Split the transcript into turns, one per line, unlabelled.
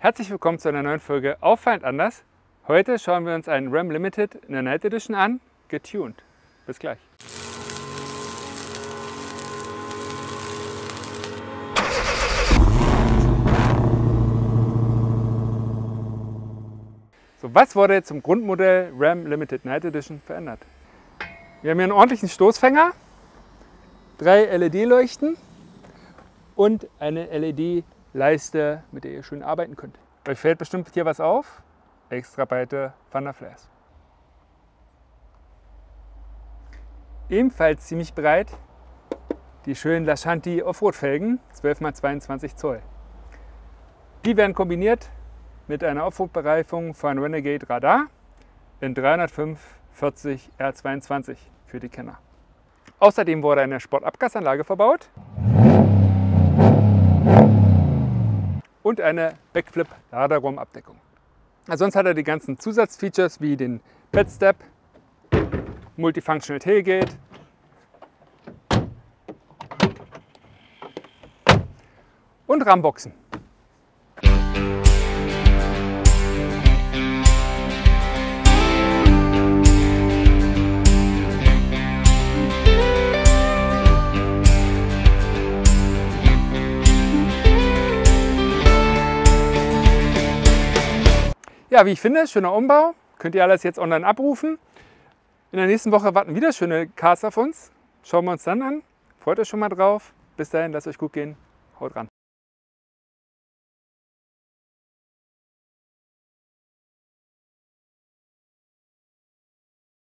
Herzlich willkommen zu einer neuen Folge Auffallend anders. Heute schauen wir uns einen Ram Limited in der Night Edition an, getuned. Bis gleich. So, was wurde zum Grundmodell Ram Limited Night Edition verändert? Wir haben hier einen ordentlichen Stoßfänger, drei LED-Leuchten und eine LED-Leiste, mit der ihr schön arbeiten könnt. Euch fällt bestimmt hier was auf. Extra breite Thunderflares. Ebenfalls ziemlich breit die schönen Lashanti Offroad-Felgen, 12 x 22 Zoll. Die werden kombiniert mit einer Offroad-Bereifung von Renegade Radar in 305 40 R22 für die Kenner. Außerdem wurde eine Sportabgasanlage verbaut und eine Backflip-Laderraumabdeckung. Ansonsten hat er die ganzen Zusatzfeatures wie den Bedstep, Multifunctional Tailgate, und Ramboxen. Ja, wie ich finde, schöner Umbau. Könnt ihr alles jetzt online abrufen. In der nächsten Woche warten wieder schöne Cars auf uns. Schauen wir uns dann an. Freut euch schon mal drauf. Bis dahin, lasst euch gut gehen. Haut ran.